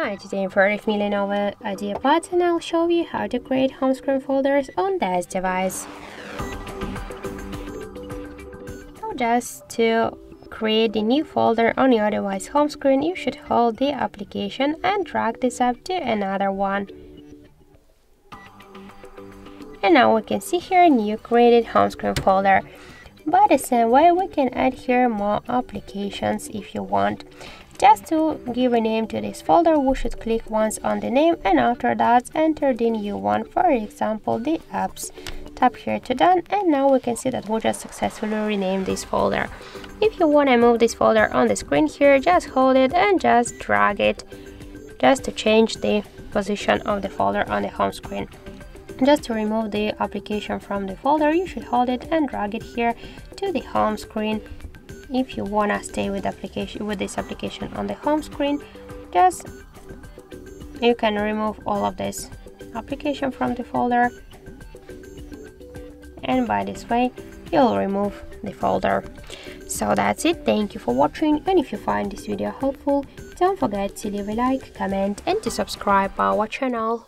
Hi, today in front of me Lenovo and I'll show you how to create home screen folders on this device. So just to create a new folder on your device home screen, you should hold the application and drag this up to another one. And now we can see here a new created home screen folder. By the same way, we can add here more applications if you want. Just to give a name to this folder, we should click once on the name and after that enter the new one, for example the apps. Tap here to done and now we can see that we just successfully renamed this folder. If you want to move this folder on the screen here, just hold it and just drag it just to change the position of the folder on the home screen. Just to remove the application from the folder, you should hold it and drag it here to the home screen. If you wanna stay with application with this application on the home screen just you can remove all of this application from the folder. And by this way you'll remove the folder. So that's it. Thank you for watching. And if you find this video helpful don't forget to leave a like comment and to subscribe our channel